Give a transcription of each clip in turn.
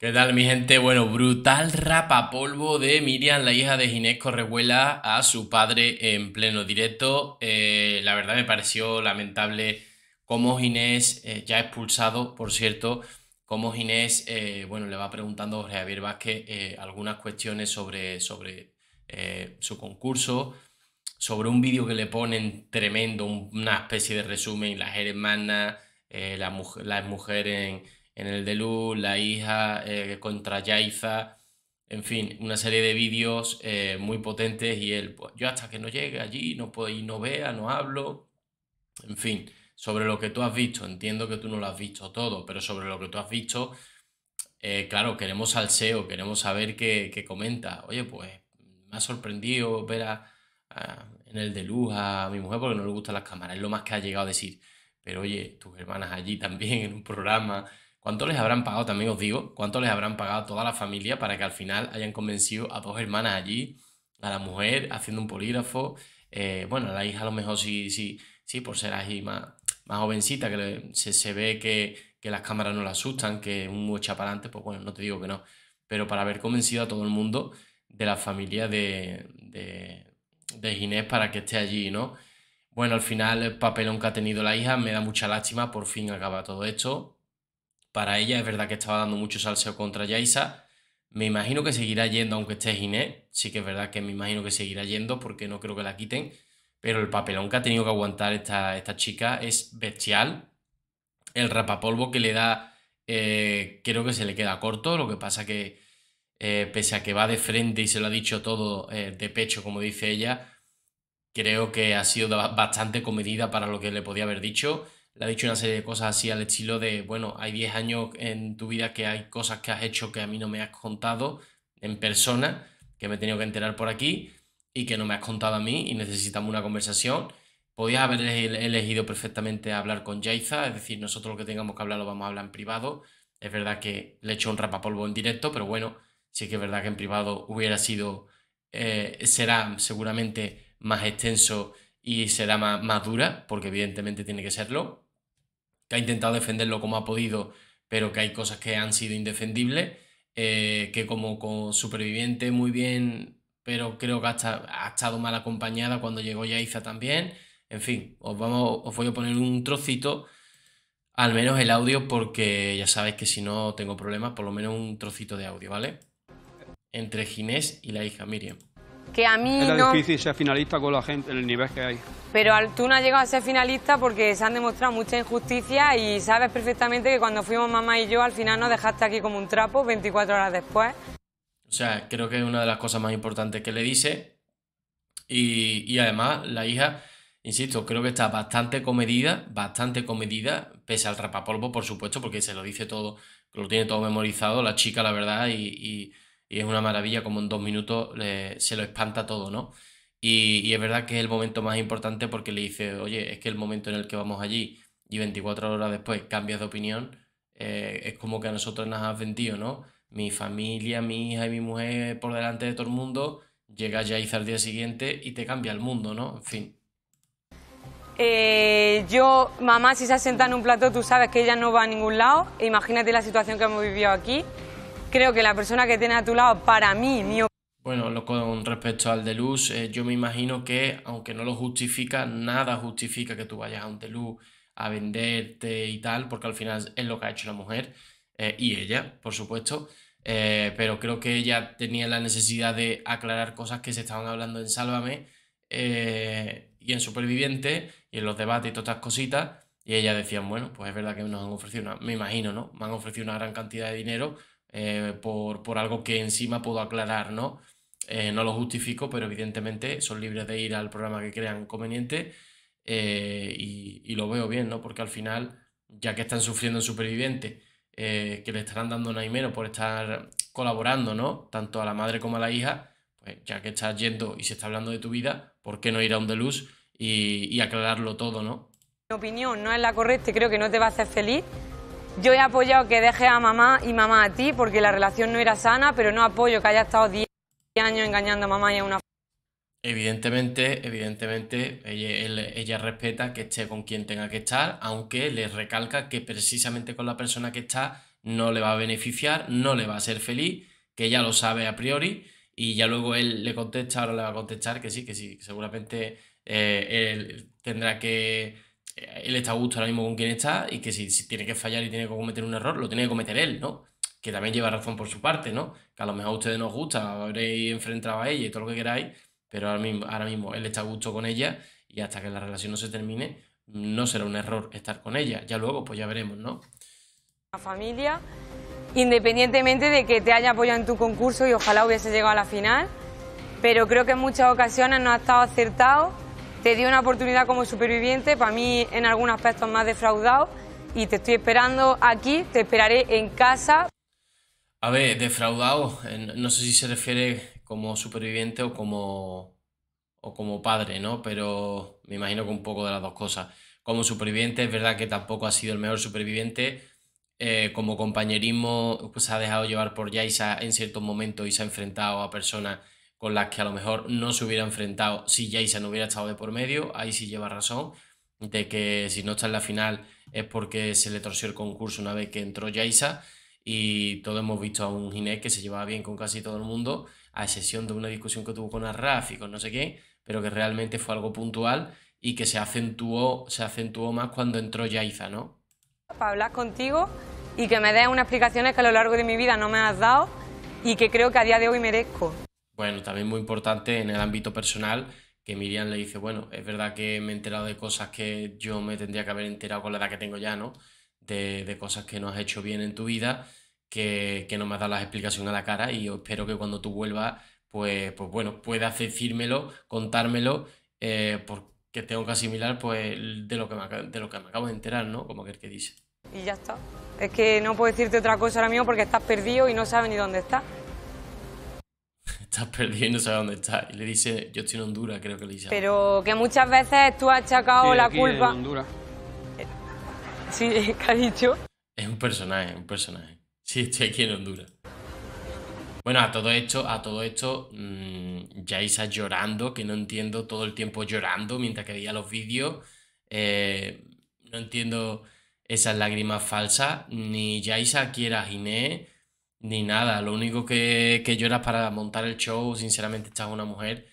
¿Qué tal, mi gente? Bueno, brutal rapapolvo de Miriam, la hija de Ginés Correhuela, a su padre en pleno directo. Eh, la verdad me pareció lamentable cómo Ginés, eh, ya expulsado, por cierto, cómo Ginés, eh, bueno, le va preguntando a Jorge Javier Vázquez algunas cuestiones sobre, sobre su concurso, sobre un vídeo que le ponen tremendo, una especie de resumen, las hermanas, la, mujer, la mujer en en el de Luz, la hija eh, contra Yaiza, en fin, una serie de vídeos eh, muy potentes y él, pues yo hasta que no llegue allí no puedo y no vea, no hablo, en fin, sobre lo que tú has visto, entiendo que tú no lo has visto todo, pero sobre lo que tú has visto, eh, claro, queremos salseo, queremos saber qué, comenta. Oye, pues me ha sorprendido ver a, en el de luz a mi mujer porque no le gustan las cámaras, es lo más que ha llegado a decir. Pero oye, tus hermanas allí también en un programa, ¿Cuánto les habrán pagado, también os digo, cuánto les habrán pagado toda la familia para que al final hayan convencido a dos hermanas allí, a la mujer haciendo un polígrafo? Eh, bueno, a la hija a lo mejor sí, sí, sí, por ser así más, más jovencita, que se, ve que, las cámaras no la asustan, que un mucha para adelante, pues bueno, no te digo que no. Pero para haber convencido a todo el mundo de la familia de, de, de Ginés para que esté allí, ¿no? Bueno, al final el papelón que ha tenido la hija me da mucha lástima, por fin acaba todo esto para ella. Es verdad que estaba dando mucho salseo contra Yaisa. Me imagino que seguirá yendo, aunque esté Ginés. Sí que es verdad que me imagino que seguirá yendo porque no creo que la quiten. Pero el papelón que ha tenido que aguantar esta, esta chica es bestial. El rapapolvo que le da, eh, creo que se le queda corto. Lo que pasa que, eh, pese a que va de frente y se lo ha dicho todo eh, de pecho, como dice ella, creo que ha sido bastante comedida para lo que le podía haber dicho le ha dicho una serie de cosas así al estilo de, bueno, hay 10 años en tu vida que hay cosas que has hecho que a mí no me has contado en persona, que me he tenido que enterar por aquí y que no me has contado a mí y necesitamos una conversación. Podías haber elegido perfectamente hablar con Jaiza, es decir, nosotros lo que tengamos que hablar lo vamos a hablar en privado. Es verdad que le he hecho un rapapolvo en directo, pero bueno, sí que es verdad que en privado hubiera sido, eh, será seguramente más extenso y será más, dura, porque evidentemente tiene que serlo, que ha intentado defenderlo como ha podido, pero que hay cosas que han sido indefendibles, eh, que como, superviviente muy bien, pero creo que ha, estado mal acompañada cuando llegó Yaiza también. En fin, os, vamos, os voy a poner un trocito, al menos el audio, porque ya sabéis que si no tengo problemas, por lo menos un trocito de audio, ¿vale? Entre Ginés y la hija Miriam que a mí es difícil ser finalista con la gente, en el nivel que hay. Pero tú no has llegado a ser finalista porque se han demostrado mucha injusticia y sabes perfectamente que cuando fuimos mamá y yo al final nos dejaste aquí como un trapo 24 horas después. O sea, creo que es una de las cosas más importantes que le dice. Y, y además, la hija, insisto, creo que está bastante comedida, bastante comedida, pese al rapapolvo, por supuesto, porque se lo dice todo, lo tiene todo memorizado, la chica, la verdad, y y es una maravilla como en dos minutos se lo espanta todo, ¿no? Y, es verdad que es el momento más importante porque le dice, oye, es que el momento en el que vamos allí y 24 horas después cambias de opinión, eh, es como que a nosotros nos has vendido, ¿no? Mi familia, mi hija y mi mujer por delante de todo el mundo, llega ya al día siguiente y te cambia el mundo, ¿no? En fin. Eh, yo, mamá, si se senta en un plato, tú sabes que ella no va a ningún lado. Imagínate la situación que hemos vivido aquí creo que la persona que tiene a tu lado, para mí, mío. Bueno, con respecto al de luz, eh, yo me imagino que, aunque no lo justifica, nada justifica que tú vayas a un de luz a venderte y tal, porque al final es lo que ha hecho la mujer eh, y ella, por supuesto. Eh, pero creo que ella tenía la necesidad de aclarar cosas que se estaban hablando en Sálvame y en Superviviente y en los debates y todas estas cositas. Y ella decía, bueno, pues es verdad que nos han ofrecido, una, me imagino, ¿no? Me han ofrecido una gran cantidad de dinero eh, por, por, algo que encima puedo aclarar, ¿no? Eh, no lo justifico, pero evidentemente son libres de ir al programa que crean conveniente eh, y, y, lo veo bien, ¿no? Porque al final, ya que están sufriendo en Superviviente, que le estarán dando nada y menos por estar colaborando, ¿no? Tanto a la madre como a la hija, pues ya que estás yendo y se está hablando de tu vida, ¿por qué no ir a un Deluz y, y aclararlo todo, ¿no? Mi opinión no es la correcta y creo que no te va a hacer feliz, yo he apoyado que deje a mamá y mamá a ti porque la relación no era sana, pero no apoyo que haya estado 10 años engañando a mamá y a una... Evidentemente, evidentemente, ella, respeta que esté con quien tenga que estar, aunque le recalca que precisamente con la persona que está no le va a beneficiar, no le va a ser feliz, que ella lo sabe a priori, y ya luego él le contesta, ahora le va a contestar que sí, que sí, que seguramente eh, él tendrá que... eh, Él está a gusto ahora mismo con quien está y que si, si tiene que fallar y tiene que cometer un error, lo tiene que cometer él, ¿no? Que también lleva razón por su parte, ¿no? Que a lo mejor a ustedes no os gusta, habréis enfrentado a ella y todo lo que queráis, pero ahora mismo, ahora mismo él está a gusto con ella y hasta que la relación no se termine, no será un error estar con ella. Ya luego, pues ya veremos, ¿no? La familia, independientemente de que te haya apoyado en tu concurso y ojalá hubiese llegado a la final, pero creo que en muchas ocasiones no ha estado acertado, te dio una oportunidad como superviviente, para mí en algunos aspectos más defraudado y te estoy esperando aquí, te esperaré en casa A ver, defraudado, eh, no sé si se refiere como superviviente o como, o como padre, ¿no? Pero me imagino que un poco de las dos cosas. Como superviviente, es verdad que tampoco ha sido el mejor superviviente. eh, como compañerismo, pues se ha dejado llevar por Yaisa en ciertos momentos y se ha enfrentado a personas con las que a lo mejor no se hubiera enfrentado si no hubiera estado de por medio. Ahí sí lleva razón, de que si no está en la final es porque se le torció el concurso una vez que entró Yaisa. Y todos hemos visto a un Ginés que se llevaba bien con casi todo el mundo, a excepción de una discusión que tuvo con Arraf y con no sé qué, pero que realmente fue algo puntual y que se acentuó, se acentuó más cuando entró Yaiza, ¿no? para hablar contigo y que me des unas explicaciones que a lo largo de mi vida no me has dado y que creo que a día de hoy merezco. Bueno, también muy importante en el ámbito personal que Miriam le dice, bueno, es verdad que me he enterado de cosas que yo me tendría que haber enterado con la edad que tengo ya, ¿no? De, cosas que no has hecho bien en tu vida, que, no me has dado las explicaciones a la cara y yo espero que cuando tú vuelvas, pues, pues bueno, puedas decírmelo, contármelo, eh, porque tengo que asimilar pues de lo que de lo que me acabo de enterar, ¿no? Como aquel que dice. Y ya está. Es que no puedo decirte otra cosa ahora mismo porque estás perdido y no sabes ni dónde estás. Estás perdido y no sabes dónde estás. Y le dice, yo estoy en Honduras, creo que le dice. Pero que muchas veces tú has achacado Sí, la aquí en culpa. Honduras. Sí, ¿qué ha dicho? Es un personaje, un personaje. Sí, estoy aquí en Honduras. Bueno, a todo esto, a todo esto, mmm, Yaisa llorando, que no entiendo todo el tiempo llorando mientras que veía los vídeos. Eh, no entiendo esas lágrimas falsas. Ni Yaisa quiere a Ginés, ni nada. Lo único que, que llora es para montar el show. Sinceramente, esta es una mujer.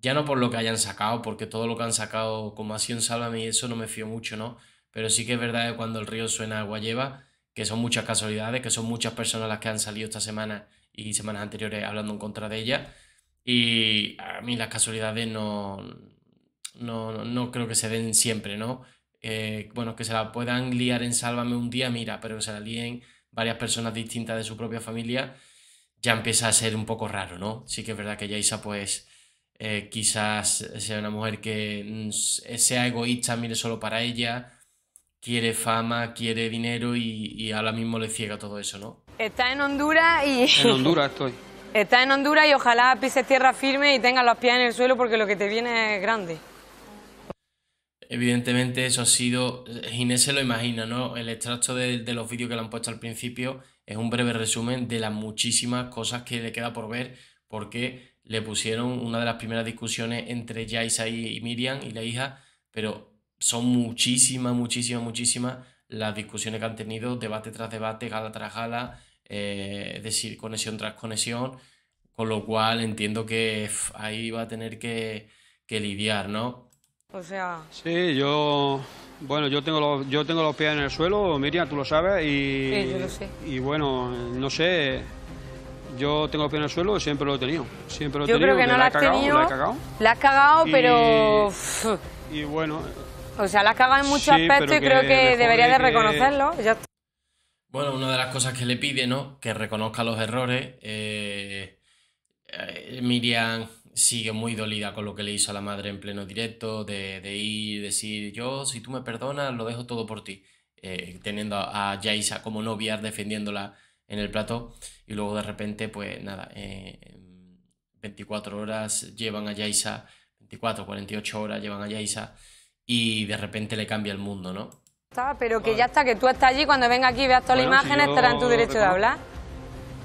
Ya no por lo que hayan sacado, porque todo lo que han sacado, como ha sido en Sálvame y eso, no me fío mucho, ¿no? Pero sí que es verdad que cuando el río suena agua lleva, que son muchas casualidades, que son muchas personas las que han salido esta semana y semanas anteriores hablando en contra de ella. Y a mí las casualidades no, no, no creo que se den siempre, ¿no? Eh, bueno, que se la puedan liar en Sálvame un día, mira, pero que se la líen varias personas distintas de su propia familia, ya empieza a ser un poco raro, ¿no? Sí que es verdad que Yaisa, pues, eh, quizás sea una mujer que mm, sea egoísta, mire solo para ella, quiere fama, quiere dinero y, y ahora mismo le ciega todo eso, ¿no? Estás en Honduras y. En Honduras estoy. Estás en Honduras y ojalá pises tierra firme y tengas los pies en el suelo porque lo que te viene es grande. Evidentemente eso ha sido, Ginés se lo imagina, ¿no? El extracto de, los vídeos que le han puesto al principio es un breve resumen de las muchísimas cosas que le queda por ver porque le pusieron una de las primeras discusiones entre Yaisa y, Miriam y la hija, pero son muchísimas, muchísimas, muchísimas las discusiones que han tenido, debate tras debate, gala tras gala, eh, es decir, conexión tras conexión, con lo cual entiendo que ahí va a tener que lidiar, ¿no? O sea, Sí, yo. Bueno, yo tengo los, yo tengo los pies en el suelo, Miriam, tú lo sabes, y. Sí, yo lo sé. Y bueno, no sé. Yo tengo los pies en el suelo y siempre lo he tenido. Siempre lo he yo tenido. creo que no la has cagado, tenido. La he cagado. La has cagado, Y- pero. Y bueno, O sea, la has cagado en muchos Sí, aspectos y creo que deberías de que- reconocerlo. Ya. Bueno, una de las cosas que le pide, ¿no? Que reconozca los errores. eh, eh, Miriam sigue muy dolida con lo que le hizo a la madre en pleno directo, de, de ir, decir, yo, si tú me perdonas, lo dejo todo por ti. Eh, teniendo a, a Yaisa como novia, defendiéndola en el plató. Y luego de repente, pues nada, eh, en 24 horas llevan a Yaisa, 24, 48 horas llevan a Yaisa. Y de repente le cambia el mundo, ¿no? Está, pero que ya está, que tú estás allí, cuando venga aquí y veas todas Bueno, las si imágenes, yo estará en tu derecho de hablar.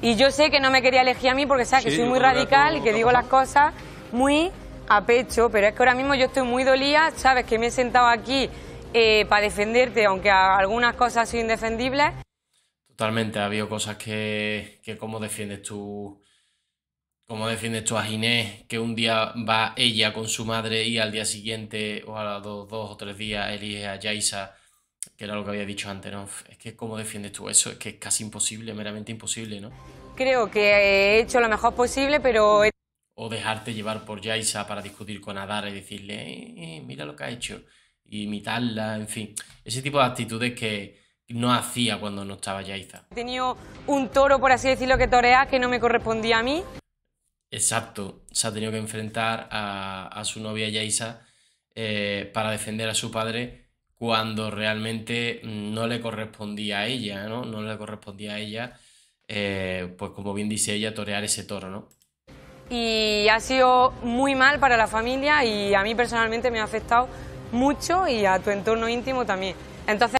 Y yo sé que no me quería elegir a mí porque sabes que soy muy radical y que digo las cosas muy a pecho, pero es que ahora mismo yo estoy muy dolida, sabes que me he sentado aquí eh, para defenderte, aunque algunas cosas son indefendibles. Totalmente, ha habido cosas que, que cómo defiendes tú, cómo defiendes tú a Ginés, que un día va ella con su madre y al día siguiente o a los dos, dos o tres días elige a Yaisa, que era lo que había dicho antes, ¿no? Es que cómo defiendes tú eso, es que es casi imposible, meramente imposible, ¿no? Creo que he hecho lo mejor posible, pero he O dejarte llevar por Yaisa para discutir con Adara y decirle, "Eh, eh, mira lo que ha hecho, y imitarla, en fin, ese tipo de actitudes que no hacía cuando no estaba Yaisa. tenido un toro, por así decirlo, que torear que no me correspondía a mí. Exacto, se ha tenido que enfrentar a, a su novia Yaisa eh, para defender a su padre cuando realmente no le correspondía a ella, ¿no? No le correspondía a ella, eh, pues como bien dice ella, torear ese toro, ¿no? Y ha sido muy mal para la familia y a mí personalmente me ha afectado mucho y a tu entorno íntimo también. Entonces,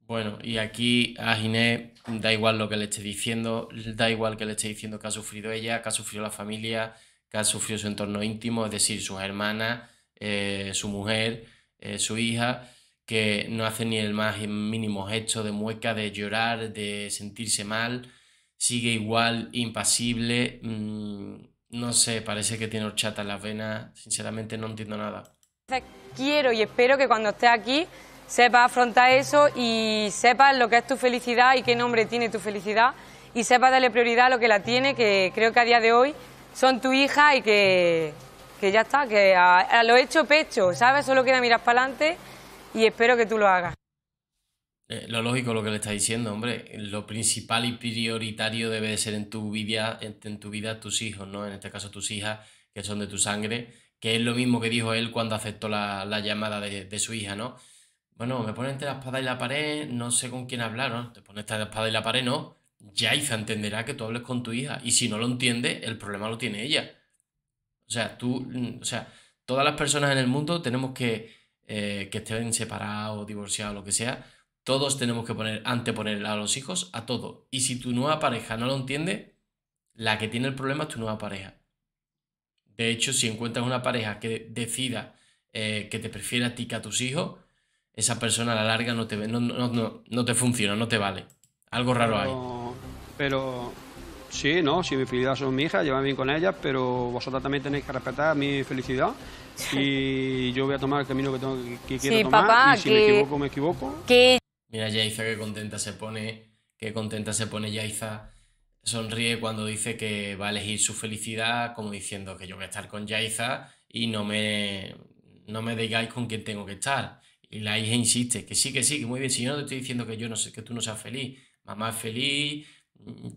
Bueno, y aquí a Ginés da igual lo que le esté diciendo, da igual que le esté diciendo que ha sufrido ella, que ha sufrido la familia, que ha sufrido su entorno íntimo, es decir, sus hermanas, eh, su mujer, eh, su hija, que no hace ni el más mínimo gesto de mueca, de llorar, de sentirse mal, sigue igual, impasible, mm, no sé, parece que tiene horchata en las venas, sinceramente no entiendo nada. quiero y espero que cuando estés aquí sepas afrontar eso y sepas lo que es tu felicidad y qué nombre tiene tu felicidad y sepas darle prioridad a lo que la tiene, que creo que a día de hoy son tu hija y que, que ya está, que a, a lo hecho pecho, ¿sabes? Solo queda mirar para adelante y espero que tú lo hagas. Eh, lo lógico lo que le está diciendo, hombre, lo principal y prioritario debe de ser en tu vida, en, tu vida tus hijos, ¿no? En este caso tus hijas, que son de tu sangre, que es lo mismo que dijo él cuando aceptó la, la llamada de, de su hija, ¿no? Bueno, me pone entre la espada y la pared, no sé con quién hablar, ¿no? Te pones entre la espada y la pared, no. Yaiza entenderá que tú hables con tu hija. Y si no lo entiende, el problema lo tiene ella. O sea, tú, mm, o sea, todas las personas en el mundo tenemos que, eh, que estén separados, divorciados, lo que sea, todos tenemos que poner, anteponer a los hijos a todo. Y si tu nueva pareja no lo entiende, la que tiene el problema es tu nueva pareja. De hecho, si encuentras una pareja que decida eh, que te prefiere a ti que a tus hijos, esa persona a la larga no te, no, no, no, no te funciona, no te vale. Algo raro hay. Pero sí, no, si mi felicidad son mi hija, llevan bien con ellas, pero vosotras también tenéis que respetar mi felicidad y yo voy a tomar el camino que, tengo, que, que quiero Sí, tomar papá, y si me que- equivoco, me equivoco. Que Mira Yaiza qué contenta se pone, qué contenta se pone Yaiza. Sonríe cuando dice que va a elegir su felicidad, como diciendo que yo voy a estar con Yaiza y no me, no me digáis con quién tengo que estar. Y la hija insiste, que sí, que sí, que muy bien, si yo no te estoy diciendo que yo no sé, que tú no seas feliz. Mamá es feliz,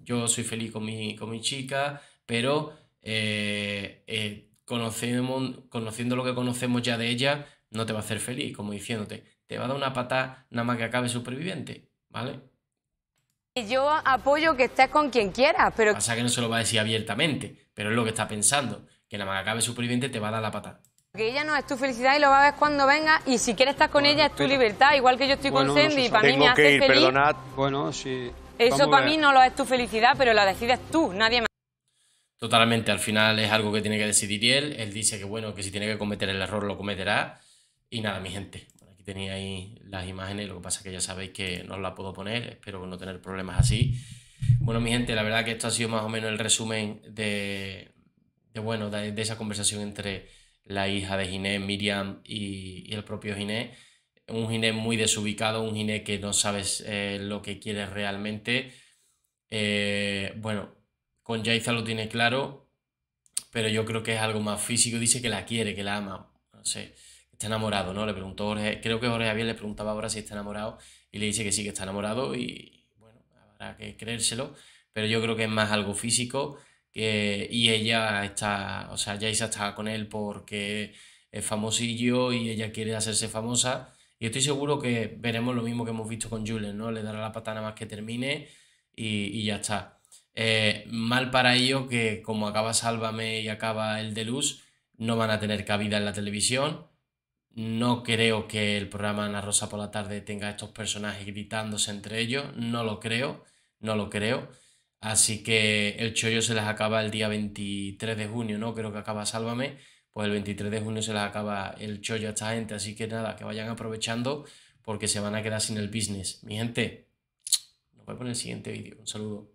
yo soy feliz con mi, con mi chica, pero eh, eh, conocemos, conociendo lo que conocemos ya de ella, no te va a hacer feliz, como diciéndote, te va a dar una patada nada más que acabe superviviente, ¿vale? yo apoyo que estés con quien quieras, pero Pasa que no se lo va a decir abiertamente, pero es lo que está pensando, que nada más que acabe superviviente te va a dar la patada. que ella no es tu felicidad y lo va a ver cuando venga y si quieres estar con Bueno, ella es tu pero- libertad, igual que yo estoy Bueno, con no Sandy y para mí me Tengo hace que ir, feliz. perdonad. Bueno, sí. Eso para mí no lo es tu felicidad, pero la decides tú, nadie más. Totalmente, al final es algo que tiene que decidir él. Él dice que bueno, que si tiene que cometer el error lo cometerá. Y nada, mi gente. Aquí teníais las imágenes, lo que pasa es que ya sabéis que no os la puedo poner, espero no tener problemas así. Bueno, mi gente, la verdad que esto ha sido más o menos el resumen de, de bueno, de, de esa conversación entre la hija de Ginés, Miriam y, y el propio Ginés. Un Ginés muy desubicado, un Ginés que no sabes eh, lo que quiere realmente. Eh, bueno, con Yaiza lo tiene claro, pero yo creo que es algo más físico. Dice que la quiere, que la ama. No sé, está enamorado, ¿no? Le preguntó Jorge, creo que Jorge Javier le preguntaba ahora si está enamorado y le dice que sí, que está enamorado y bueno, habrá que creérselo, pero yo creo que es más algo físico que, y ella está, o sea, Yaiza está con él porque es famosillo y ella quiere hacerse famosa y estoy seguro que veremos lo mismo que hemos visto con Julen, ¿no? Le dará la patana más que termine y, ya está. Eh, mal para ellos que como acaba Sálvame y acaba el de Luz, no van a tener cabida en la televisión. No creo que el programa Ana Rosa por la tarde tenga estos personajes gritándose entre ellos. No lo creo, no lo creo. Así que el chollo se les acaba el día 23 de junio, ¿no? Creo que acaba Sálvame. Pues el 23 de junio se les acaba el chollo a esta gente. Así que nada, que vayan aprovechando porque se van a quedar sin el business. Mi gente, Nos vemos en el siguiente vídeo. Un saludo.